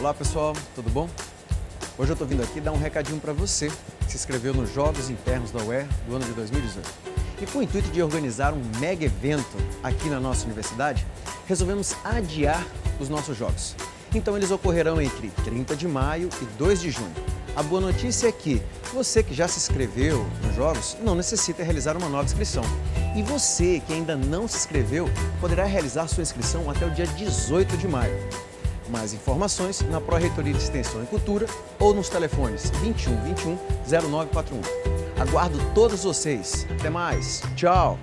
Olá pessoal, tudo bom? Hoje eu estou vindo aqui dar um recadinho para você que se inscreveu nos Jogos Internos da UER do ano de 2018. E com o intuito de organizar um mega evento aqui na nossa universidade, resolvemos adiar os nossos jogos. Então eles ocorrerão entre 30 de maio e 2 de junho. A boa notícia é que você que já se inscreveu nos jogos não necessita realizar uma nova inscrição. E você que ainda não se inscreveu poderá realizar sua inscrição até o dia 18 de maio. Mais informações na Pró-Reitoria de Extensão e Cultura ou nos telefones 21 21 0941. Aguardo todos vocês. Até mais. Tchau.